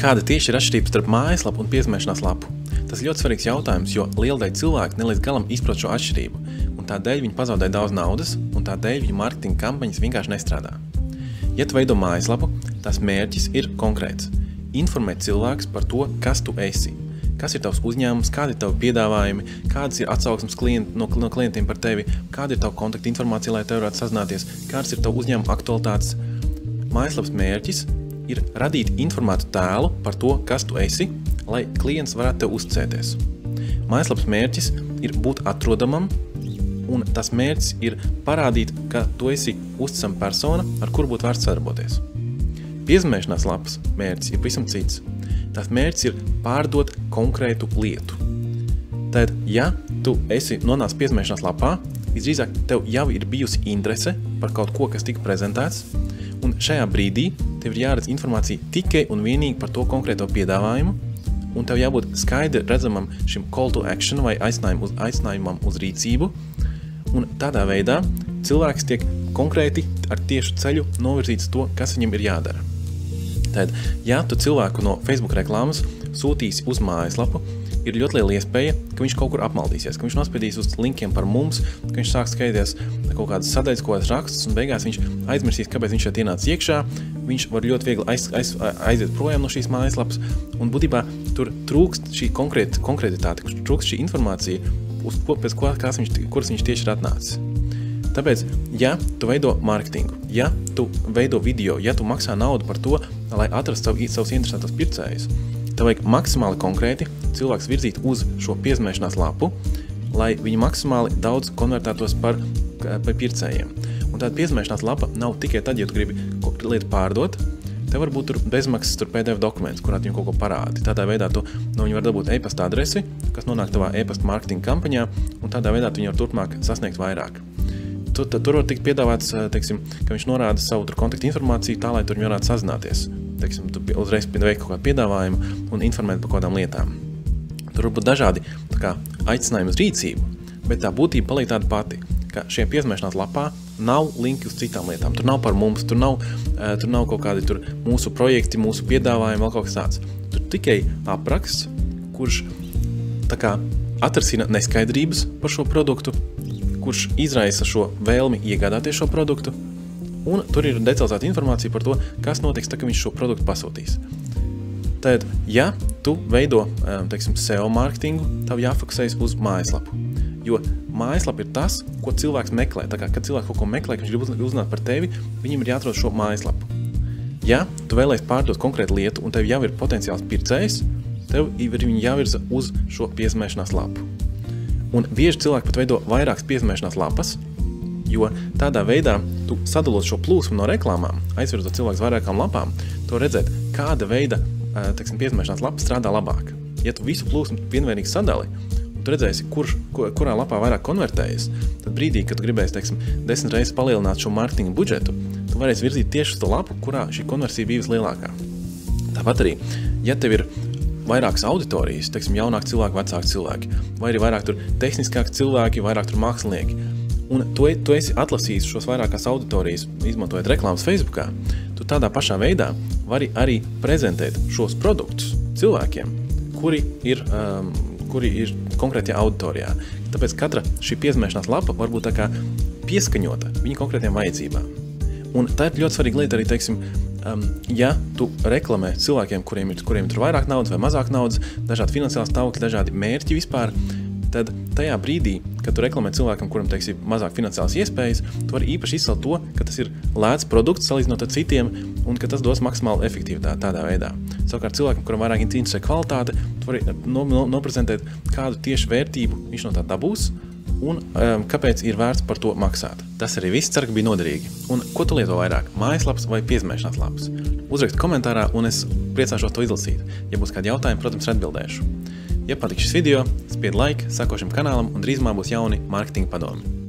Kāda tieši ir atšķirība starp mājaslapu un piezemēšanās lapu? Tas ļoti svarīgs jautājums, jo liela daļa cilvēku nelīdz galam izprot šo atšķirību, un tādēļ viņi pazaudē daudz naudas, un tādēļ viņu mārketinga kampaņas vienkārši nestrādā. Ja tu veido mājaslapu, tās mērķis ir konkrēts – informēt cilvēkus par to, kas tu esi – kas ir tavs uzņēmums, kādi ir tavi piedāvājumi, kādas ir atsauksmes klient, no, no klientiem par tevi, kāda ir tava kontakta informācija, lai tev varētu sazināties, kādas ir tavu uzņēmuma aktualitātes. Mājaslapas mērķis ir radīt informētu tēlu par to, kas tu esi, lai klients varētu tev uzticēties. Mājaslapas mērķis ir būt atrodamam, un tas mērķis ir parādīt, ka tu esi uzticama persona, ar kuru būtu vērts sadarboties. Piezemēšanās lapas mērķis ir pavisam cits. Tās mērķis ir pārdot konkrētu lietu. Tad, ja tu esi nonācis piezemēšanās lapā, visdrīzāk tev jau ir bijusi interese par kaut ko, kas tika prezentēts, un šajā brīdī tev ir jāredz informācija tikai un vienīgi par to konkrēto piedāvājumu, un tev jābūt skaidri redzamam šim call to action vai aicinājumam uz, aicinājumam uz rīcību, un tādā veidā cilvēks tiek konkrēti ar tiešu ceļu novirzīts to, kas viņam ir jādara. Tad, ja tu cilvēku no Facebook reklāmas sūtīsi uz mājaslapu, ir ļoti liela iespēja, ka viņš kaut kur apmaldīsies, ka viņš nospiedīs uz linkiem par mums, ka viņš sāks skatīties kaut kādas sadaļas, kaut kādas rakstus, un beigās viņš aizmirsīs, kāpēc viņš šeit ienāca iekšā. Viņš var ļoti viegli aiz, aiz, aiziet projām no šīs mājaslapas, un būtībā tur trūkst šī konkrēta, konkrētitāte, trūkst šī informācija, uz ko, pēc ko, viņš, kuras viņš tieši ir atnācis. Tāpēc, ja tu veido mārketingu, ja tu veido video, ja tu maksā naudu par to, lai atrastu savu, savus interesētos pircējus, tev vajag maksimāli konkrēti cilvēks virzīt uz šo piezemēšanās lapu, lai viņi maksimāli daudz konvertētos par, par pircējiem. Un tāda piezemēšanās lapa nav tikai tad, ja tu gribi lietu pārdot, Tev var būt tur bezmaksas tur PDF dokuments, kurā viņu kaut ko parādi. Tādā veidā tu no viņa var dabūt e-pasta adresi, kas nonāk tavā e-pasta mārketinga kampaņā, un tādā veidā tu viņu var turpmāk sasniegt vairāk tu, tad tur var tikt piedāvāts, teiksim, ka viņš norāda savu kontaktu informāciju tā, lai tur viņi varētu sazināties. Teiksim, tu uzreiz veikt kaut kādu piedāvājumu un informēt par kādām lietām. Tur var būt dažādi kā, aicinājumi uz rīcību, bet tā būtība paliek tāda pati, ka šiem piezmēšanās lapā nav linki uz citām lietām. Tur nav par mums, tur nav, uh, tur nav kaut kādi mūsu projekti, mūsu piedāvājumi, vēl kaut kas tāds. Tur tikai apraksts, kurš kā atrasina neskaidrības par šo produktu, kurš izraisa šo vēlmi iegādāties šo produktu, un tur ir detalizēta informācija par to, kas notiks, tad, kad viņš šo produktu pasūtīs. Tad, ja tu veido teiksim, SEO mārketingu, tev jāfokusējas uz mājaslapu. Jo mājaslapa ir tas, ko cilvēks meklē. Tā kā, kad cilvēks kaut ko meklē, viņš grib uzzināt par tevi, viņam ir jāatrod šo mājaslapu. Ja tu vēlēsies pārdot konkrētu lietu, un tev jau ir potenciāls pircējs, tev ir jāvirza uz šo piezemēšanās lapu. Un bieži cilvēki pat veido vairākas piezemēšanās lapas, jo tādā veidā tu sadalot šo plūsmu no reklāmām, aizvirzot cilvēkus vairākām lapām, to redzēt, kāda veida teiksim, piezemēšanās lapa strādā labāk. Ja tu visu plūsmu vienveidīgi sadali, un tu redzēsi, kurš, kur, kurā lapā vairāk konvertējas, tad brīdī, kad tu gribēsi, teiksim, desmit reizes palielināt šo mārketinga budžetu, tu varēsi virzīt tieši uz to lapu, kurā šī konversija bija vislielākā. Tāpat arī, ja tev ir vairākas auditorijas, teiksim, jaunāki cilvēki, vecāki cilvēki, vai arī vairāk tehniskāki cilvēki, vairāk mākslinieki. Un tu, tu esi atlasījis šos vairākās auditorijas, izmantojot reklāmas Facebookā. Tu tādā pašā veidā vari arī prezentēt šos produktus cilvēkiem, kuri ir, um, kuri ir konkrētajā auditorijā. Tāpēc katra šī piezemēšanās lapa var būt pieskaņota viņa konkrētiem vajadzībām. Un tā ir ļoti svarīga lieta arī, teiksim, um, ja tu reklamē cilvēkiem, kuriem ir, kuriem ir vairāk naudas vai mazāk naudas, dažādi finansiāli stāvokļi, dažādi mērķi vispār, tad tajā brīdī, kad tu reklamē cilvēkam, kuram teiksim, mazāk finansiālas iespējas, tu vari īpaši izcelt to, ka tas ir lēts produkts salīdzinot ar citiem un ka tas dos maksimālu efektivitāti tādā veidā. Savukārt cilvēkam, kuram vairāk interesē kvalitāte, tu vari no, no, noprezentēt, kādu tieši vērtību viņš no tā dabūs, un um, kāpēc ir vērts par to maksāt. Tas arī viss ceru, ka bija noderīgi. Un ko tu lieto vairāk - mājaslapas vai piezemēšanās lapas? Uzrakst komentārā, un es priecāšos to izlasīt. Ja būs kādi jautājumi, protams, atbildēšu. Ja patīk šis video, spied like, sakošam kanālam, un drīzumā būs jauni mārketinga padomi.